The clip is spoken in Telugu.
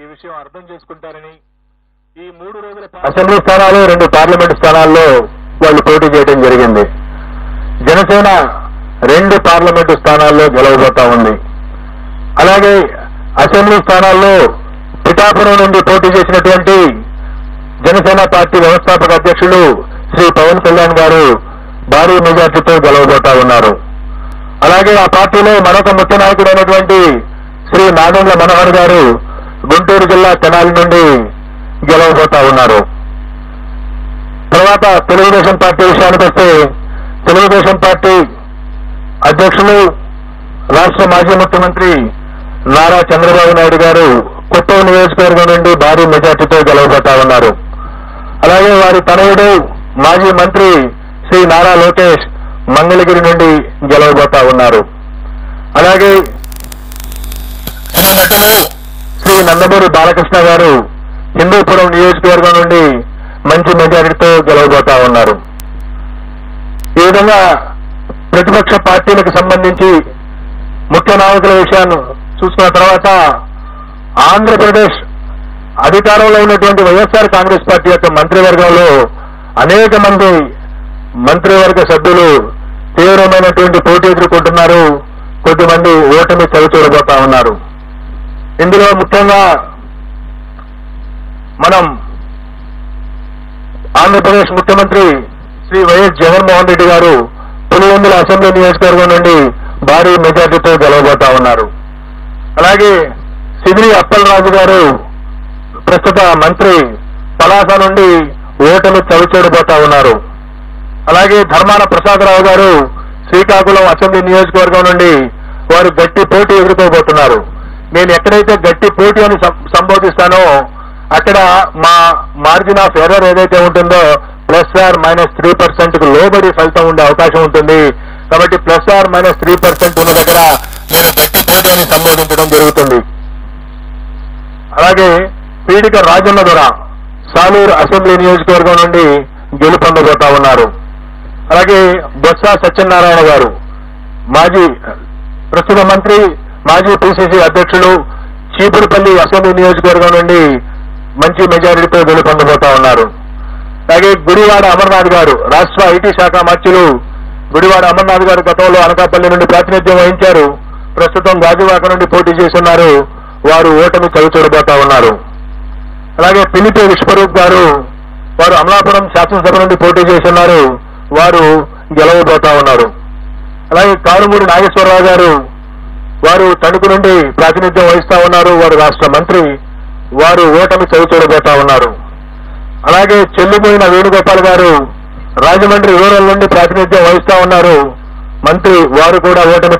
ఈ విషయం అర్థం చేసుకుంటారని ఈ మూడు రోజుల అసెంబ్లీ స్థానాలు రెండు పార్లమెంట్ స్థానాల్లో వాళ్ళు పోటీ చేయడం జరిగింది. జనసేన రెండు పార్లమెంటు స్థానాల్లో గెలవబోతా ఉంది. అలాగే అసెంబ్లీ స్థానాల్లో పిఠాపురం నుండి పోటీ చేసినటువంటి జనసేన పార్టీ వ్యవస్థాపక అధ్యక్షులు శ్రీ పవన్ కళ్యాణ్ గారు భారీ మెజార్టీతో గెలవబోతా ఉన్నారు. అలాగే ఆ పార్టీలో మరొక ముఖ్య నాయకుడైనటువంటి శ్రీ నాదెండ్ల మనోహర్ గారు గుంటూరు జిల్లా తెనాలి నుండి గెలవబోతా ఉన్నారు. తర్వాత తెలుగుదేశం పార్టీ విషయానికి వస్తే తెలుగుదేశం పార్టీ అధ్యక్షులు రాష్ట్ర మాజీ ముఖ్యమంత్రి నారా చంద్రబాబు నాయుడు గారు కొత్తూరు నియోజకవర్గం నుండి భారీ మెజార్టీతో గెలవబోతా ఉన్నారు. అలాగే వారి తనయుడు మాజీ మంత్రి శ్రీ నారా లోకేష్ మంగళగిరి నుండి గెలవబోతా ఉన్నారు. అలాగే నటులు నందమూరి బాలకృష్ణ గారు హిందూపురం నియోజకవర్గం నుండి మంచి మెజారిటీతో గెలవబోతా ఉన్నారు. ఈ విధంగా ప్రతిపక్ష పార్టీలకు సంబంధించి ముఖ్య నాయకుల విషయాన్ని చూసుకున్న తర్వాత ఆంధ్రప్రదేశ్ అధికారంలో ఉన్నటువంటి వైఎస్ఆర్ కాంగ్రెస్ పార్టీ యొక్క మంత్రివర్గంలో అనేక మంది మంత్రివర్గ సభ్యులు తీవ్రమైనటువంటి పోటీ ఎదుర్కొంటున్నారు. కొద్దిమంది ఓటమి చవి చూడబోతా ఉన్నారు. ఇందులో ముఖ్యంగా మనం ఆంధ్రప్రదేశ్ ముఖ్యమంత్రి శ్రీ వైఎస్ జగన్మోహన్ రెడ్డి గారు పులివెందుల అసెంబ్లీ నియోజకవర్గం నుండి భారీ మెజార్టీతో గెలవబోతా ఉన్నారు. అలాగే సిదిరి అప్పలరాజు గారు ప్రస్తుత మంత్రి పలాస నుండి ఓటమి చవిచూడబోతా ఉన్నారు. అలాగే ధర్మాన ప్రసాదరావు గారు శ్రీకాకుళం అసెంబ్లీ నియోజకవర్గం నుండి వారు గట్టి పోటీ ఎదుర్కోబోతున్నారు. నేను ఎక్కడైతే గట్టి పోటీ అని సం- సంబోధిస్తానో అక్కడ మా మార్జిన్ ఆఫ్ ఎర్రర్ ఏదైతే ఉంటుందో ప్లస్ ఆర్ మైనస్ త్రీ పర్సెంట్కు లోబడి ఫలితం ఉండే అవకాశం ఉంటుంది. కాబట్టి plus or minus three percent ఉన్న దగ్గర నేను గట్టి పోటీ అని సంబోధించడం జరుగుతుంది. అలాగే పీడిక రాజన్న దొర సాలూరు అసెంబ్లీ నియోజకవర్గం నుండి గెలుపొందబోతా ఉన్నారు. అలాగే బొత్స సత్యనారాయణ గారు మాజీ ప్రస్తుత మంత్రి మాజీ పిసిసి అధ్యక్షులు చీపురుపల్లి అసెంబ్లీ నియోజకవర్గం నుండి మంచి మెజారిటీతో గెలుపొందబోతా ఉన్నారు. అలాగే గుడివాడ అమర్నాథ్ గారు రాష్ట్ర ఐటీ శాఖ మంత్రులు గుడివాడ అమర్నాథ్ గారు గతంలో అనకాపల్లి నుండి ప్రాతినిధ్యం వహించారు. ప్రస్తుతం గాజువాక నుండి పోటీ చేస్తున్నారు. వారు ఓటమి చవి చూడబోతా ఉన్నారు. అలాగే పిలిపి విశ్వరూప్ గారు వారు అమలాపురం శాసనసభ నుండి పోటీ చేస్తున్నారు. వారు గెలవబోతా ఉన్నారు. అలాగే కారుమూరి నాగేశ్వరరావు గారు వారు తణుకు నుండి ప్రాతినిధ్యం వహిస్తా ఉన్నారు. వారు రాష్ట్ర మంత్రి. వారు ఓటమి చవి ఉన్నారు. అలాగే చెల్లిపోయిన వేణుగోపాల్ గారు రాజమండ్రి రూరల్ నుండి ప్రాతినిధ్యం వహిస్తా ఉన్నారు. మంత్రి వారు కూడా ఓటమి